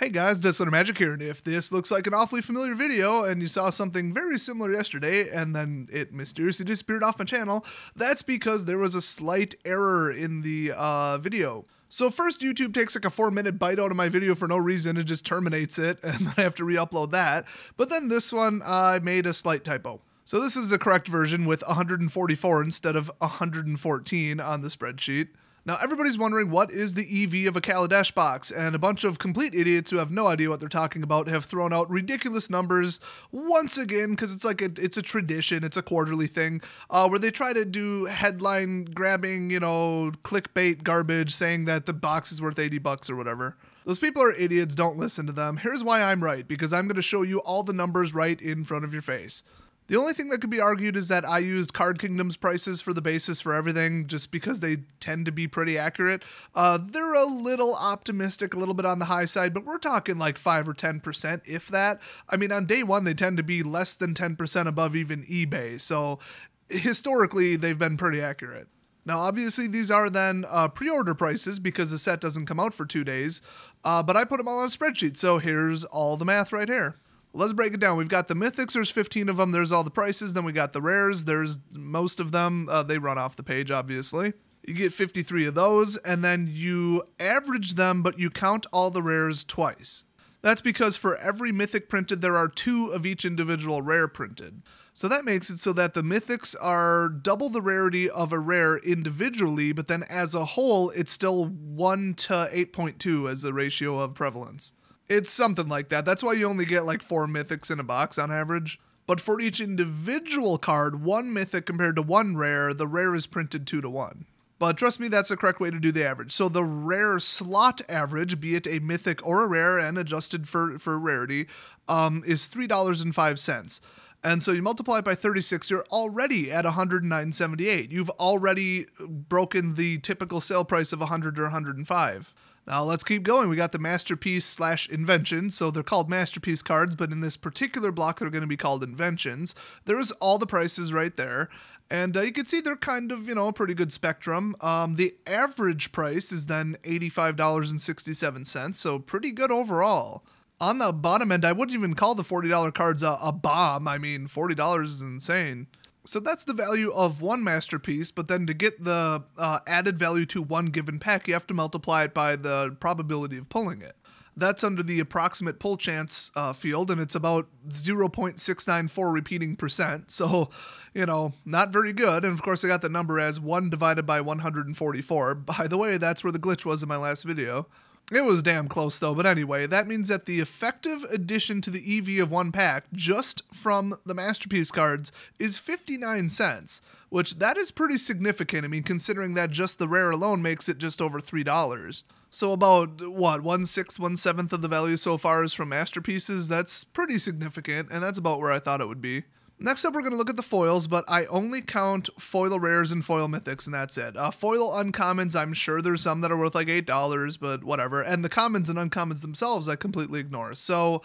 Hey guys, Desolator Magic here, and if this looks like an awfully familiar video and you saw something very similar yesterday and then it mysteriously disappeared off my channel, that's because there was a slight error in the uh, video. So first YouTube takes like a four minute bite out of my video for no reason and just terminates it and then I have to re-upload that. But then this one I made a slight typo. So this is the correct version with 144 instead of 114 on the spreadsheet. Now, everybody's wondering what is the EV of a Kaladesh box, and a bunch of complete idiots who have no idea what they're talking about have thrown out ridiculous numbers once again because it's like a, it's a tradition, it's a quarterly thing uh, where they try to do headline grabbing, you know, clickbait garbage saying that the box is worth 80 bucks or whatever. Those people are idiots, don't listen to them. Here's why I'm right because I'm going to show you all the numbers right in front of your face. The only thing that could be argued is that I used Card Kingdom's prices for the basis for everything just because they tend to be pretty accurate. Uh, they're a little optimistic, a little bit on the high side, but we're talking like 5 or 10%, if that. I mean, on day one, they tend to be less than 10% above even eBay. So historically, they've been pretty accurate. Now, obviously, these are then uh, pre order prices because the set doesn't come out for two days, uh, but I put them all on a spreadsheet. So here's all the math right here. Let's break it down. We've got the mythics. There's 15 of them. There's all the prices. Then we got the rares. There's most of them. Uh, they run off the page, obviously. You get 53 of those, and then you average them, but you count all the rares twice. That's because for every mythic printed, there are two of each individual rare printed. So that makes it so that the mythics are double the rarity of a rare individually, but then as a whole, it's still 1 to 8.2 as the ratio of prevalence. It's something like that. That's why you only get like four mythics in a box on average. But for each individual card, one mythic compared to one rare, the rare is printed two to one. But trust me, that's the correct way to do the average. So the rare slot average, be it a mythic or a rare and adjusted for, for rarity, um, is $3.05. And so you multiply it by 36, you're already at 109.78. You've already broken the typical sale price of 100 or 105. Now let's keep going. We got the masterpiece slash invention. So they're called masterpiece cards, but in this particular block, they're going to be called inventions. There's all the prices right there. And uh, you can see they're kind of, you know, a pretty good spectrum. Um, the average price is then $85.67, so pretty good overall. On the bottom end, I wouldn't even call the $40 cards a, a bomb. I mean, $40 is insane. So that's the value of one masterpiece, but then to get the uh, added value to one given pack, you have to multiply it by the probability of pulling it. That's under the approximate pull chance uh, field, and it's about 0.694 repeating percent. So, you know, not very good. And of course, I got the number as 1 divided by 144. By the way, that's where the glitch was in my last video. It was damn close though, but anyway, that means that the effective addition to the EV of one pack just from the masterpiece cards is 59 cents, which that is pretty significant. I mean, considering that just the rare alone makes it just over $3. So about what, one sixth, one seventh of the value so far is from masterpieces. That's pretty significant, and that's about where I thought it would be. Next up, we're going to look at the foils, but I only count foil rares and foil mythics, and that's it. Uh, foil uncommons, I'm sure there's some that are worth like $8, but whatever. And the commons and uncommons themselves, I completely ignore. So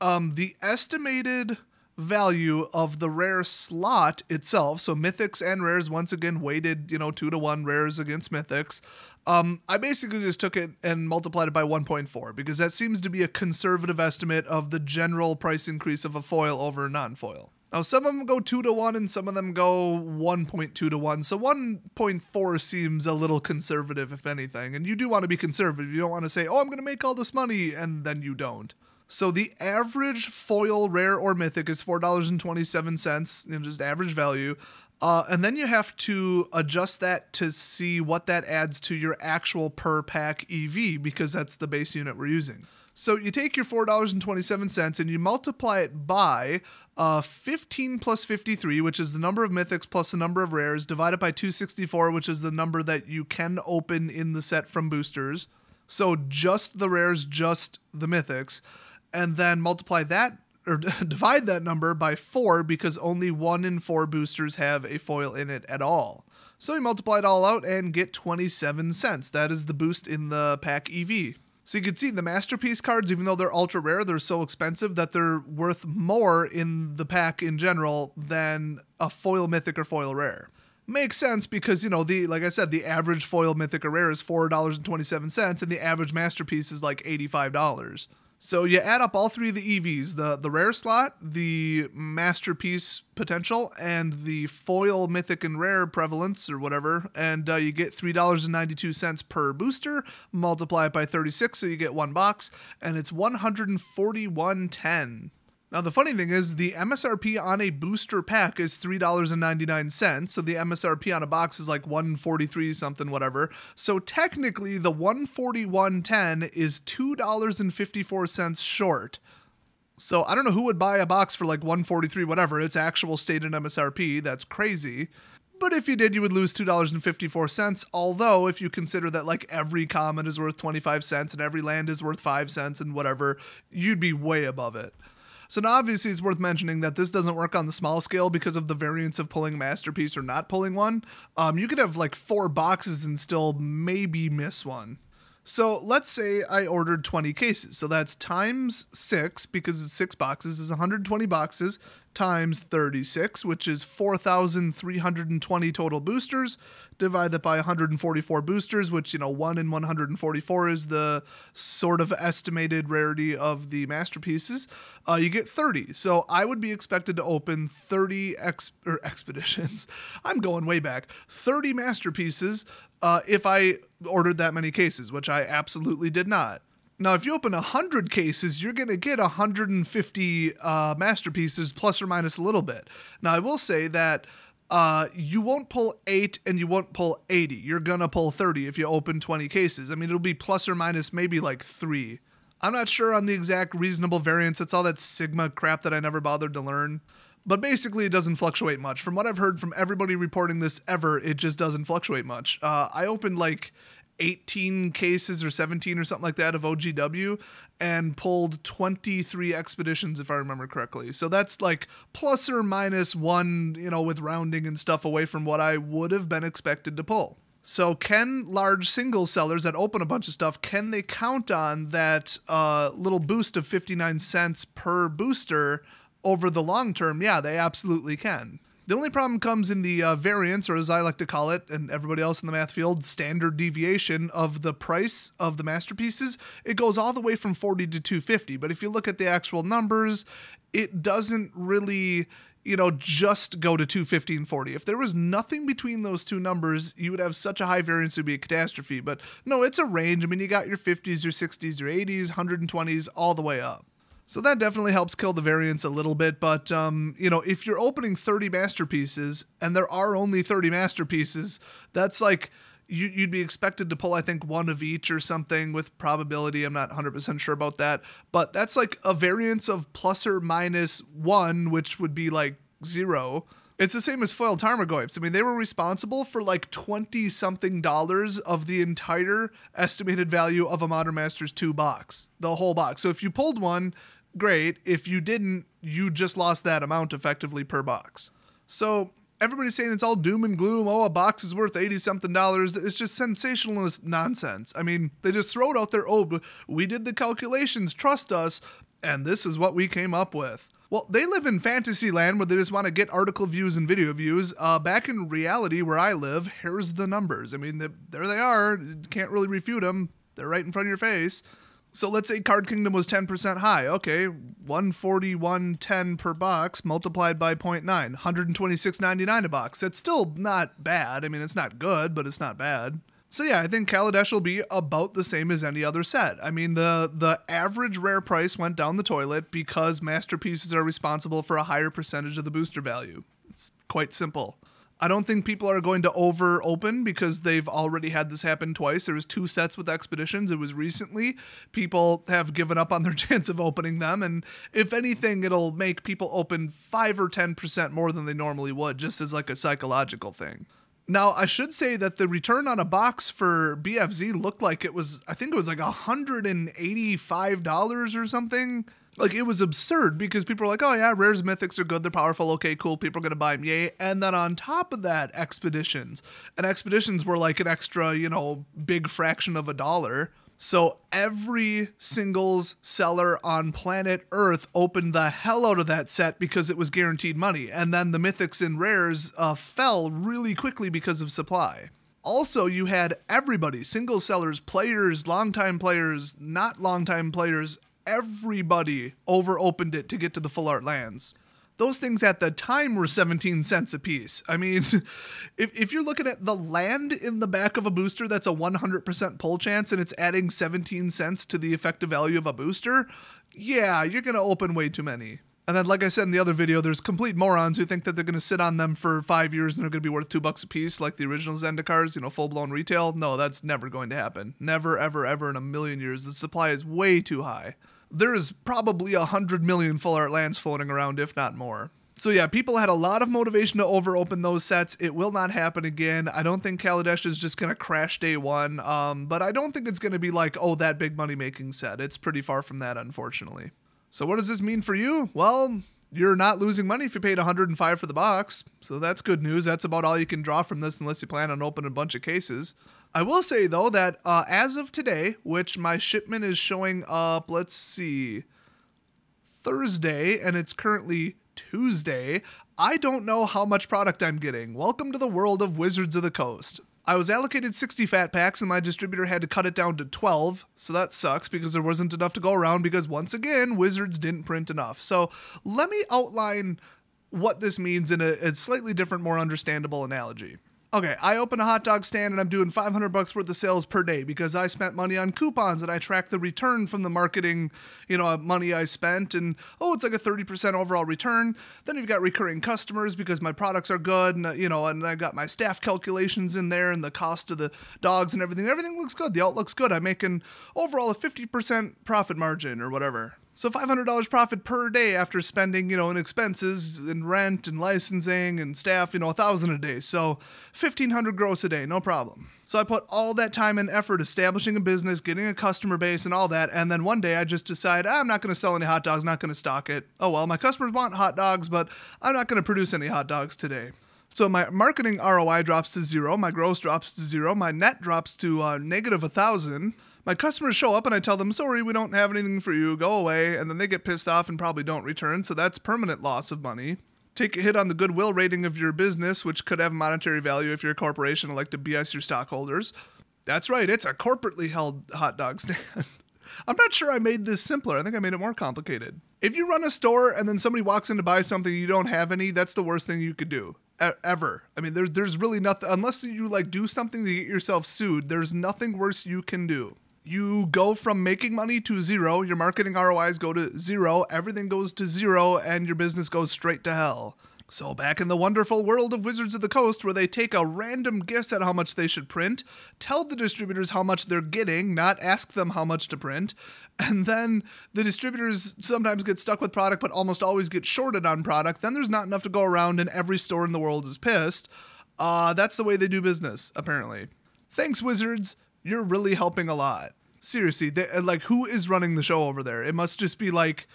um, the estimated value of the rare slot itself, so mythics and rares, once again, weighted, you know, two to one rares against mythics. Um, I basically just took it and multiplied it by 1.4 because that seems to be a conservative estimate of the general price increase of a foil over a non foil. Now, some of them go 2 to 1 and some of them go 1.2 to 1. So 1.4 seems a little conservative, if anything. And you do want to be conservative. You don't want to say, oh, I'm going to make all this money, and then you don't. So the average foil, rare, or mythic is $4.27, you know, just average value. Uh, and then you have to adjust that to see what that adds to your actual per pack EV because that's the base unit we're using. So you take your $4.27 and you multiply it by uh, 15 plus 53, which is the number of mythics plus the number of rares, divided by 264, which is the number that you can open in the set from boosters. So just the rares, just the mythics. And then multiply that or divide that number by four because only one in four boosters have a foil in it at all. So you multiply it all out and get 27 cents. That is the boost in the pack EV. So you can see the masterpiece cards, even though they're ultra rare, they're so expensive that they're worth more in the pack in general than a foil mythic or foil rare. Makes sense because, you know, the like I said, the average foil mythic or rare is $4.27 and the average masterpiece is like $85. So you add up all three of the EVs the, the rare slot, the masterpiece potential, and the foil mythic and rare prevalence or whatever, and uh, you get $3.92 per booster. Multiply it by 36, so you get one box, and it's 141.10. Now, the funny thing is, the MSRP on a booster pack is $3.99. So the MSRP on a box is like 143 something, whatever. So technically, the 141.10 is $2.54 short. So I don't know who would buy a box for like 143 whatever. It's actual stated MSRP. That's crazy. But if you did, you would lose $2.54. Although, if you consider that like every common is worth 25 cents and every land is worth 5 cents and whatever, you'd be way above it. So now obviously it's worth mentioning that this doesn't work on the small scale because of the variance of pulling a masterpiece or not pulling one. Um, you could have like four boxes and still maybe miss one. So let's say I ordered 20 cases. So that's times six because it's six boxes is 120 boxes times 36, which is 4,320 total boosters. Divide that by 144 boosters, which, you know, 1 in 144 is the sort of estimated rarity of the masterpieces. Uh, you get 30. So I would be expected to open 30 ex- or expeditions. I'm going way back. 30 masterpieces uh, if I ordered that many cases, which I absolutely did not. Now, if you open 100 cases, you're going to get 150 uh, masterpieces plus or minus a little bit. Now, I will say that uh, you won't pull 8 and you won't pull 80. You're going to pull 30 if you open 20 cases. I mean, it'll be plus or minus maybe like 3. I'm not sure on the exact reasonable variance. It's all that Sigma crap that I never bothered to learn. But basically, it doesn't fluctuate much. From what I've heard from everybody reporting this ever, it just doesn't fluctuate much. Uh, I opened like 18 cases or 17 or something like that of OGW and pulled 23 expeditions if I remember correctly. So that's like plus or minus 1, you know, with rounding and stuff away from what I would have been expected to pull. So can large single sellers that open a bunch of stuff can they count on that uh, little boost of 59 cents per booster over the long term? Yeah, they absolutely can. The only problem comes in the uh, variance, or as I like to call it, and everybody else in the math field, standard deviation of the price of the masterpieces. It goes all the way from 40 to 250. But if you look at the actual numbers, it doesn't really you know, just go to 250 and 40. If there was nothing between those two numbers, you would have such a high variance it would be a catastrophe. But no, it's a range. I mean, you got your 50s, your 60s, your 80s, 120s, all the way up. So that definitely helps kill the variance a little bit. But, um, you know, if you're opening 30 masterpieces and there are only 30 masterpieces, that's like you, would be expected to pull, I think, one of each or something with probability. I'm not 100% sure about that. But that's like a variance of plus or minus one, which would be like zero. It's the same as foiled Tarmogoyfs. I mean, they were responsible for like 20 something dollars of the entire estimated value of a Modern Masters 2 box, the whole box. So if you pulled one, great. If you didn't, you just lost that amount effectively per box. So everybody's saying it's all doom and gloom. Oh, a box is worth 80 something dollars. It's just sensationalist nonsense. I mean, they just throw it out there. Oh, we did the calculations. Trust us. And this is what we came up with. Well, they live in fantasy land where they just want to get article views and video views. Uh, back in reality, where I live, here's the numbers. I mean, there they are. Can't really refute them. They're right in front of your face. So let's say Card Kingdom was 10% high. Okay, 141.10 per box multiplied by 0.9, 126.99 a box. That's still not bad. I mean, it's not good, but it's not bad. So yeah, I think Kaladesh will be about the same as any other set. I mean, the the average rare price went down the toilet because masterpieces are responsible for a higher percentage of the booster value. It's quite simple. I don't think people are going to over open because they've already had this happen twice. There was two sets with expeditions. It was recently. People have given up on their chance of opening them, and if anything, it'll make people open five or ten percent more than they normally would, just as like a psychological thing. Now, I should say that the return on a box for BFZ looked like it was, I think it was like $185 or something. Like it was absurd because people were like, "Oh yeah, rares mythics are good. They're powerful. Okay, cool. People are gonna buy them. Yay!" And then on top of that, expeditions and expeditions were like an extra, you know, big fraction of a dollar. So every singles seller on planet Earth opened the hell out of that set because it was guaranteed money, and then the mythics and rares uh, fell really quickly because of supply. Also, you had everybody, single sellers, players, longtime players, not longtime players, everybody over opened it to get to the full art lands. Those things at the time were 17 cents a piece. I mean, if, if you're looking at the land in the back of a booster that's a 100% pull chance and it's adding 17 cents to the effective value of a booster, yeah, you're going to open way too many. And then, like I said in the other video, there's complete morons who think that they're going to sit on them for five years and they're going to be worth two bucks a piece, like the original Zendikars, you know, full blown retail. No, that's never going to happen. Never, ever, ever in a million years. The supply is way too high there is probably a hundred million full art lands floating around, if not more. So yeah, people had a lot of motivation to over open those sets. It will not happen again. I don't think Kaladesh is just gonna crash day one. Um, but I don't think it's gonna be like, oh, that big money making set. It's pretty far from that, unfortunately. So what does this mean for you? Well, you're not losing money if you paid 105 for the box. So that's good news. That's about all you can draw from this unless you plan on opening a bunch of cases. I will say though that uh, as of today, which my shipment is showing up, let's see, Thursday, and it's currently Tuesday. I don't know how much product I'm getting. Welcome to the world of Wizards of the Coast. I was allocated 60 fat packs and my distributor had to cut it down to 12, so that sucks because there wasn't enough to go around because once again, Wizards didn't print enough. So let me outline what this means in a, a slightly different, more understandable analogy. Okay, I open a hot dog stand and I'm doing 500 bucks worth of sales per day because I spent money on coupons and I track the return from the marketing, you know, money I spent and oh, it's like a 30% overall return. Then you've got recurring customers because my products are good and you know, and I got my staff calculations in there and the cost of the dogs and everything. Everything looks good. The outlook's good. I'm making overall a 50% profit margin or whatever. So $500 profit per day after spending, you know, in expenses and rent and licensing and staff, you know, a thousand a day. So 1500 gross a day, no problem. So I put all that time and effort establishing a business, getting a customer base and all that. And then one day I just decide ah, I'm not going to sell any hot dogs, not going to stock it. Oh well, my customers want hot dogs, but I'm not going to produce any hot dogs today. So my marketing ROI drops to zero, my gross drops to zero, my net drops to uh, negative a thousand my customers show up and I tell them, sorry, we don't have anything for you, go away. And then they get pissed off and probably don't return. So that's permanent loss of money. Take a hit on the goodwill rating of your business, which could have monetary value if you're a corporation like to BS your stockholders. That's right, it's a corporately held hot dog stand. I'm not sure I made this simpler. I think I made it more complicated. If you run a store and then somebody walks in to buy something you don't have any, that's the worst thing you could do ever. I mean, there's there's really nothing unless you like do something to get yourself sued. There's nothing worse you can do you go from making money to zero, your marketing ROIs go to zero, everything goes to zero, and your business goes straight to hell. So, back in the wonderful world of Wizards of the Coast, where they take a random guess at how much they should print, tell the distributors how much they're getting, not ask them how much to print, and then the distributors sometimes get stuck with product but almost always get shorted on product, then there's not enough to go around and every store in the world is pissed. Uh, that's the way they do business, apparently. Thanks, Wizards. You're really helping a lot. Seriously, they, like who is running the show over there? It must just be like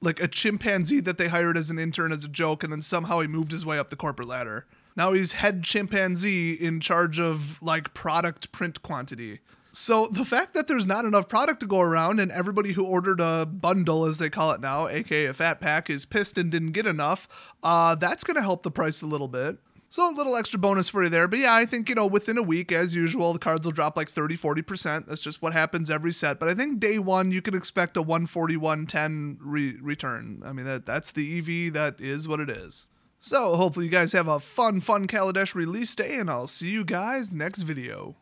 like a chimpanzee that they hired as an intern as a joke and then somehow he moved his way up the corporate ladder. Now he's head chimpanzee in charge of like product print quantity. So the fact that there's not enough product to go around and everybody who ordered a bundle, as they call it now, aka a fat pack, is pissed and didn't get enough, uh, that's going to help the price a little bit. So a little extra bonus for you there. But yeah, I think, you know, within a week, as usual, the cards will drop like 30, 40%. That's just what happens every set. But I think day one, you can expect a 141.10 re- return. I mean, that that's the EV. That is what it is. So hopefully you guys have a fun, fun Kaladesh release day, and I'll see you guys next video.